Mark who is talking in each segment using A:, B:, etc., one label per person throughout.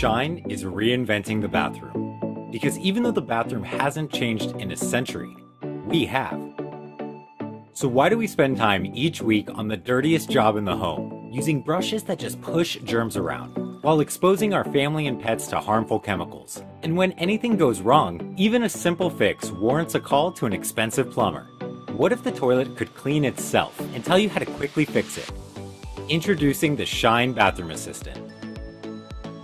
A: Shine is reinventing the bathroom. Because even though the bathroom hasn't changed in a century, we have. So, why do we spend time each week on the dirtiest job in the home, using brushes that just push germs around, while exposing our family and pets to harmful chemicals? And when anything goes wrong, even a simple fix warrants a call to an expensive plumber. What if the toilet could clean itself and tell you how to quickly fix it? Introducing the Shine Bathroom Assistant.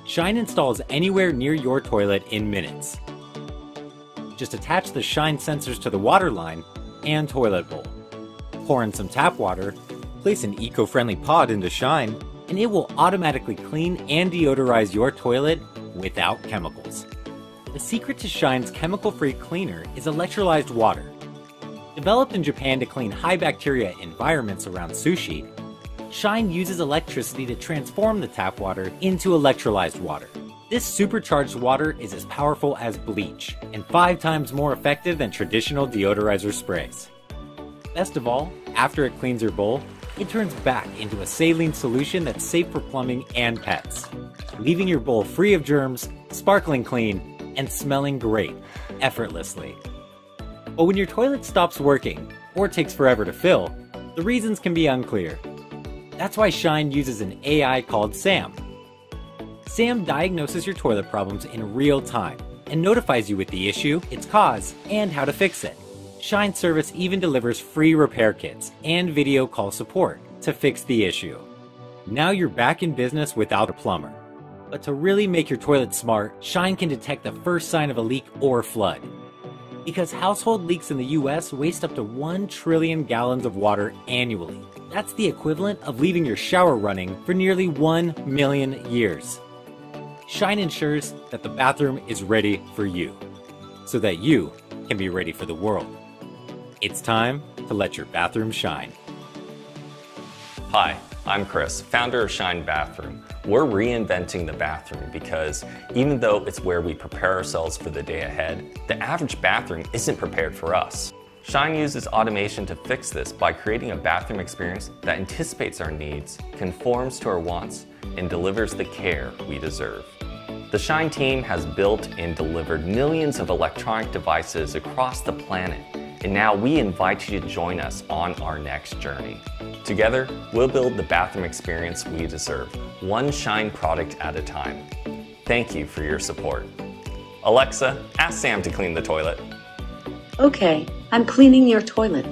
A: Shine installs anywhere near your toilet in minutes. Just attach the Shine sensors to the water line and toilet bowl. Pour in some tap water, place an eco-friendly pod into Shine, and it will automatically clean and deodorize your toilet without chemicals. The secret to Shine's chemical-free cleaner is electrolyzed water. Developed in Japan to clean high bacteria environments around sushi, Shine uses electricity to transform the tap water into electrolyzed water. This supercharged water is as powerful as bleach and five times more effective than traditional deodorizer sprays. Best of all, after it cleans your bowl, it turns back into a saline solution that's safe for plumbing and pets, leaving your bowl free of germs, sparkling clean, and smelling great, effortlessly. But when your toilet stops working, or takes forever to fill, the reasons can be unclear. That's why Shine uses an AI called SAM. SAM diagnoses your toilet problems in real time and notifies you with the issue, its cause, and how to fix it. Shine service even delivers free repair kits and video call support to fix the issue. Now you're back in business without a plumber. But to really make your toilet smart, Shine can detect the first sign of a leak or flood. Because household leaks in the US waste up to 1 trillion gallons of water annually, that's the equivalent of leaving your shower running for nearly 1 million years. Shine ensures that the bathroom is ready for you, so that you can be ready for the world. It's time to let your bathroom shine.
B: Hi, I'm Chris, founder of Shine Bathroom. We're reinventing the bathroom because even though it's where we prepare ourselves for the day ahead, the average bathroom isn't prepared for us. Shine uses automation to fix this by creating a bathroom experience that anticipates our needs, conforms to our wants, and delivers the care we deserve. The Shine team has built and delivered millions of electronic devices across the planet, and now we invite you to join us on our next journey. Together, we'll build the bathroom experience we deserve, one Shine product at a time. Thank you for your support. Alexa, ask Sam to clean the toilet.
C: Okay, I'm cleaning your toilet.